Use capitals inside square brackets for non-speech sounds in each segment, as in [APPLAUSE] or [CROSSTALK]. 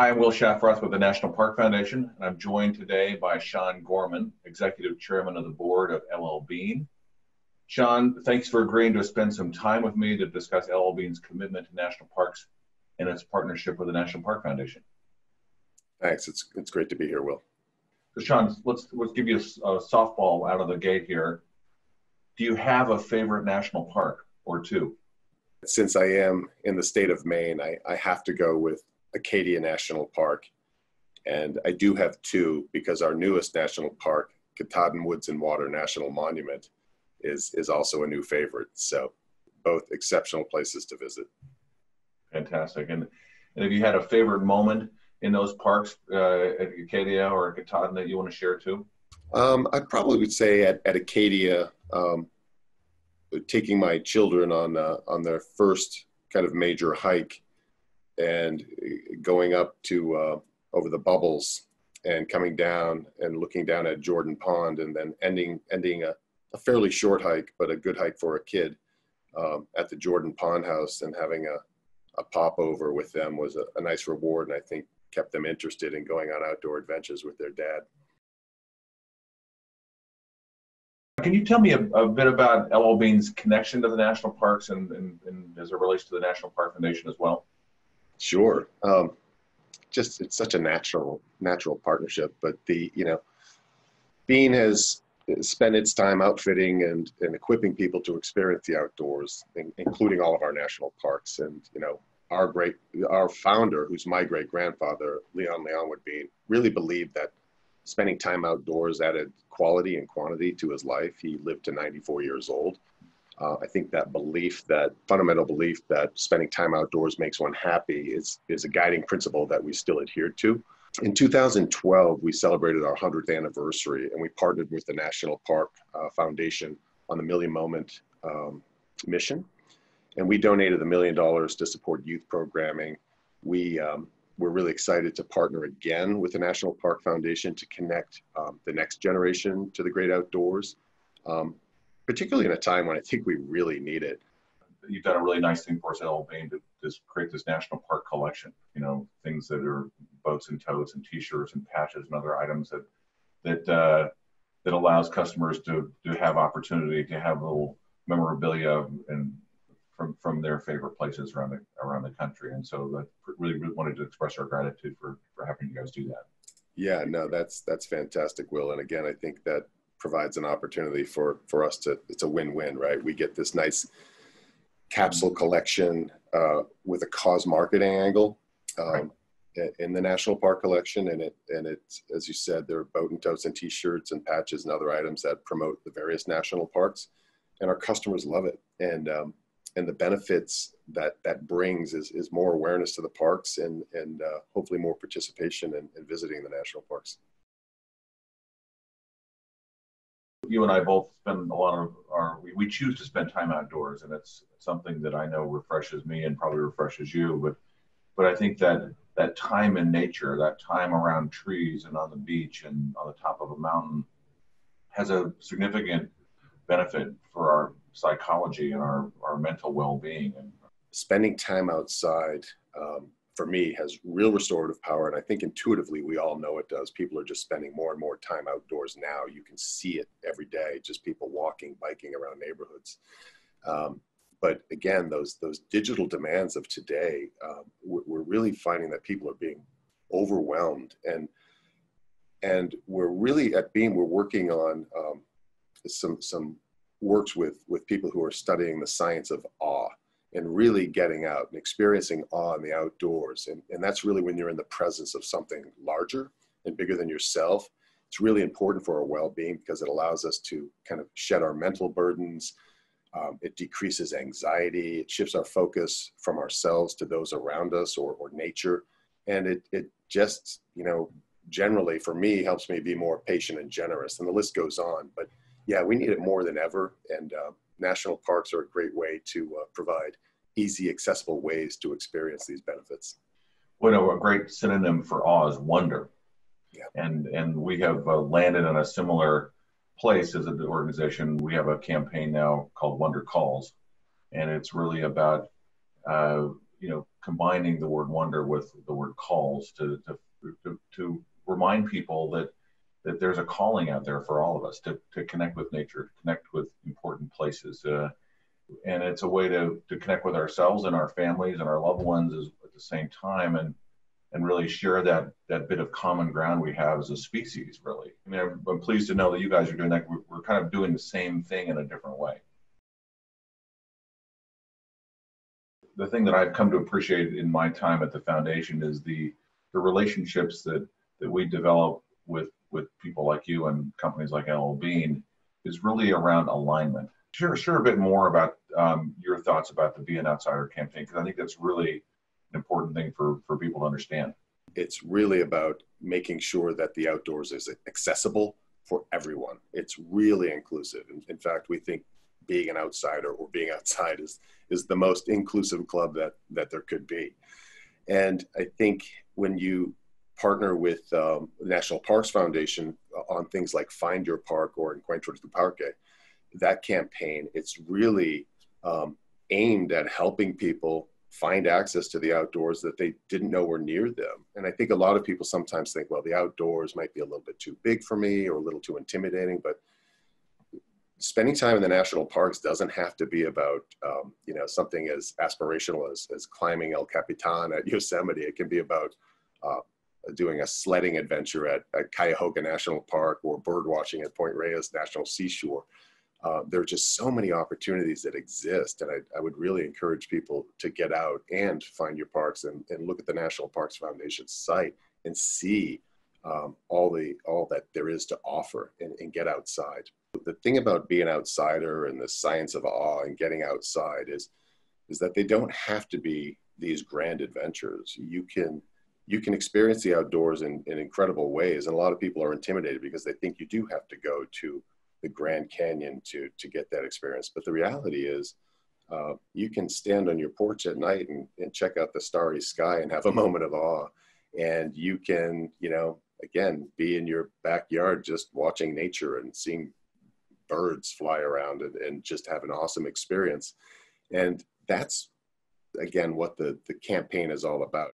Hi, I'm Will Shafroth with the National Park Foundation, and I'm joined today by Shawn Gorman, Executive Chairman of the Board of LL Bean. Shawn, thanks for agreeing to spend some time with me to discuss LL Bean's commitment to national parks and its partnership with the National Park Foundation. Thanks. It's, it's great to be here, Will. So, Shawn, let's, let's give you a, a softball out of the gate here. Do you have a favorite national park or two? Since I am in the state of Maine, I, I have to go with Acadia National Park. And I do have two because our newest national park, Katahdin Woods and Water National Monument, is, is also a new favorite. So both exceptional places to visit. Fantastic. And, and if you had a favorite moment in those parks uh, at Acadia or Katahdin that you want to share too? Um, I probably would say at, at Acadia, um, taking my children on uh, on their first kind of major hike and going up to uh, over the bubbles and coming down and looking down at Jordan Pond and then ending ending a, a fairly short hike but a good hike for a kid um, at the Jordan Pond House and having a, a pop over with them was a, a nice reward and I think kept them interested in going on outdoor adventures with their dad. Can you tell me a, a, bit about LL Bean's connection to the national parks and, and, and, as it relates to the National Park Foundation as well? Sure. Um, just it's such a natural natural partnership. But the you know, Bean has spent its time outfitting and, and equipping people to experience the outdoors, including all of our national parks. And you know, our great our founder, who's my great grandfather, Leon Leon Leonwood Bean, really believed that spending time outdoors added quality and quantity to his life. He lived to 94 years old. Uh, I think that belief, that fundamental belief that spending time outdoors makes one happy is, is a guiding principle that we still adhere to. In 2012, we celebrated our 100th anniversary and we partnered with the National Park uh, Foundation on the Million Moment um, mission. And we donated a million dollars to support youth programming. We um, we're really excited to partner again with the National Park Foundation to connect um, the next generation to the great outdoors, um, particularly in a time when I think we really need it. You've done a really nice thing for us at LL Bean to just create this national park collection. You know, things that are boats and totes and T-shirts and patches and other items that that uh, that allows customers to to have opportunity to have little memorabilia and from from their favorite places around the around the country. And so that really, really wanted to express our gratitude for for having you guys do that. Yeah, no, that's that's fantastic, Will. And again, I think that provides an opportunity for for us to it's a win-win, right? We get this nice capsule collection uh, with a cause marketing angle. Um, right in the national park collection and it and it's as you said there are boat and totes and t-shirts and patches and other items that promote the various national parks and our customers love it and um, and the benefits that that brings is, is more awareness to the parks and and uh, hopefully more participation in, in, visiting the national parks. You and I both spend a lot of our we, we choose to spend time outdoors, and it's something that I know refreshes me and probably refreshes you. But but I think that that time in nature, that time around trees and on the beach and on the top of a mountain, has a significant benefit for our psychology and our, our mental well-being and spending time outside um, for me has real restorative power and i think intuitively we all know it does. People are just spending more and more time outdoors now. You can see it every day just people walking biking around neighborhoods. Um, but again those those digital demands of today um, we're, we're, really finding that people are being overwhelmed and and we're really at Bean we're working on um, some some works with with people who are studying the science of awe and really getting out and experiencing awe in the outdoors. And, and that's really when you're in the presence of something larger and bigger than yourself. It's really important for our well-being because it allows us to kind of shed our mental burdens. Um, it decreases anxiety. It shifts our focus from ourselves to those around us or, or nature. And it, it just you know generally for me helps me be more patient and generous. And the list goes on. But yeah, we need it more than ever. And uh, national parks are a great way to uh, provide easy, accessible ways to experience these benefits. Well, a great synonym for awe is wonder. Yeah. And, and we have uh, landed in a similar place as an organization. We have a campaign now called Wonder Calls, and it's really about uh, you know, combining the word wonder with the word calls to, to, to, to remind people that that there's a calling out there for all of us to, to connect with nature, to connect with important places. Uh, and it's a way to, to connect with ourselves and our families and our loved ones at the same time and and really share that that bit of common ground we have as a species really i mean i'm, I'm pleased to know that you guys are doing that we're, we're kind of doing the same thing in a different way the thing that I've come to appreciate in my time at the foundation is the the relationships that that we develop with with people like you and companies like LL Bean is really around alignment. Share share a bit more about um, your thoughts about the Be an Outsider campaign because I think that's really an important thing for for people to understand. It's really about making sure that the outdoors is accessible for everyone. It's really inclusive. In, in fact, we think being an outsider or being outside is is the most inclusive club that that there could be. And I think when you partner with um, the National Parks Foundation on things like Find Your Park or Encuentro tu Parque, that campaign, it's really um, aimed at helping people find access to the outdoors that they didn't know were near them. And I think a lot of people sometimes think, well, the outdoors might be a little bit too big for me or a little too intimidating, but spending time in the national parks doesn't have to be about um, you know something as aspirational as, as climbing El Capitan at [LAUGHS] Yosemite. It can be about uh, doing a sledding adventure at, at, Cuyahoga National Park or bird watching at Point Reyes National Seashore. Uh, there are just so many opportunities that exist, and I, I, would really encourage people to get out and find your parks and, and look at the National Parks Foundation site and see um, all the all that there is to offer and, and get outside the thing about being an outsider and the science of awe and getting outside is is that they don't have to be these grand adventures you can you can experience the outdoors in, in incredible ways and a lot of people are intimidated because they think you do have to go to the grand canyon to to get that experience but the reality is uh, you can stand on your porch at night and, and check out the starry sky and have a moment of awe and you can you know again be in your backyard just watching nature and seeing birds fly around and, and just have an awesome experience. And that's, again, what the, the campaign is all about.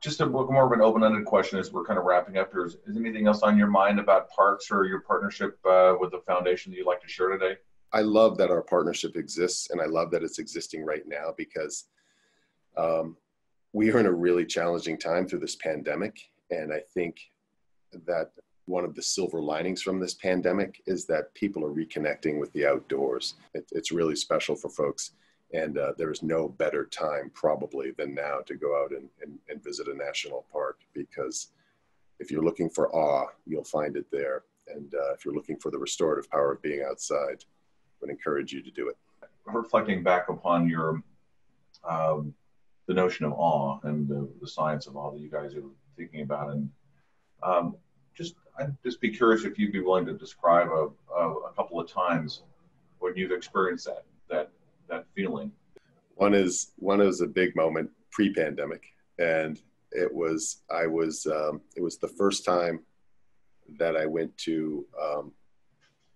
Just a more of an open-ended question as we're kind of wrapping up here. Is, is anything else on your mind about parks or your partnership uh, with the foundation that you'd like to share today? I love that our partnership exists, and I love that it's existing right now because um, we are in a really challenging time through this pandemic, and I think that one of the silver linings from this pandemic is that people are reconnecting with the outdoors. It, it's really special for folks. And uh, there is no better time, probably, than now to go out and, and, and visit a national park because if you're looking for awe, you'll find it there. And uh, if you're looking for the restorative power of being outside, I would encourage you to do it. Reflecting back upon your um, the notion of awe and the, the, science of awe that you guys are thinking about, and um, just I'd just be curious if you'd be willing to describe a, a, a couple of times when you've experienced that that that feeling. One is one is a big moment pre-pandemic, and it was I was um, it was the first time that I went to um,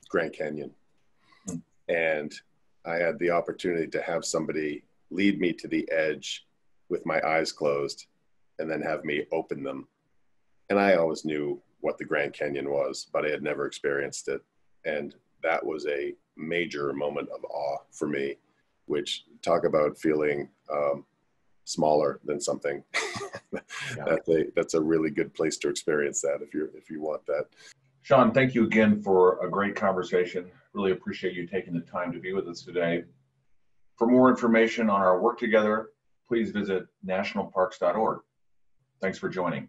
Grand Canyon, mm. and I had the opportunity to have somebody lead me to the edge with my eyes closed, and then have me open them. And I always knew what the Grand Canyon was, but I had never experienced it. And that was a major moment of awe for me, which talk about feeling um, smaller than something. [LAUGHS] yeah. that's, a, that's a really good place to experience that if you if you want that. Shawn, thank you again for a great conversation. Really appreciate you taking the time to be with us today. For more information on our work together, please visit nationalparks.org. Thanks for joining.